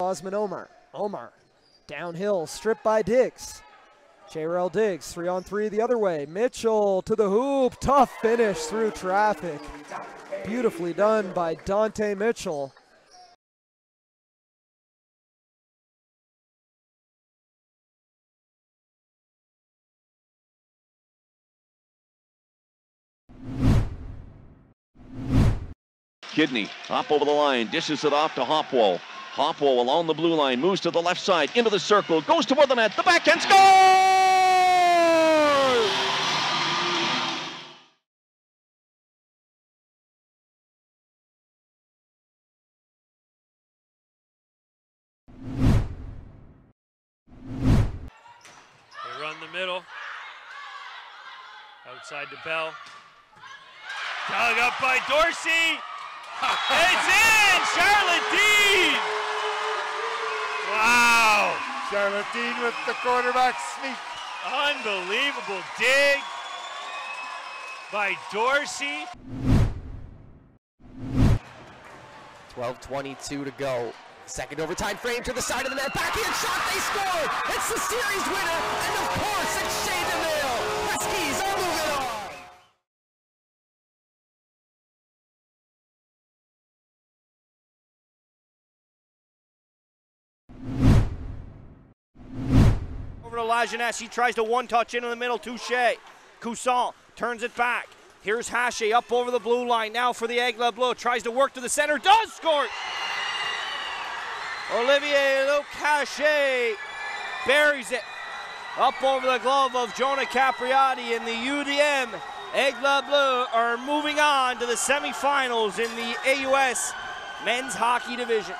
Osman Omar. Omar downhill, stripped by Diggs. Jarrell Diggs, three on three the other way. Mitchell to the hoop. Tough finish through traffic. Beautifully done by Dante Mitchell. Kidney up over the line, dishes it off to Hopwell. Hopwell along the blue line, moves to the left side, into the circle, goes toward the net, the backhand score! They run the middle. Outside to Bell. Dug up by Dorsey. It's in! Charlotte Dean! Wow! Charlotte Dean with the quarterback sneak. Unbelievable dig by Dorsey. 12-22 to go. Second overtime frame to the side of the net. Backhand shot, they score! It's the series winner, and of course it's Over to Lajeunesse. He tries to one touch into the middle. Touche. Cousin turns it back. Here's Hache up over the blue line now for the Aigle Bleu. Tries to work to the center. Does score. Olivier Lucache buries it up over the glove of Jonah Capriati and the UDM. Aigle Bleu are moving on to the semifinals in the AUS men's hockey division.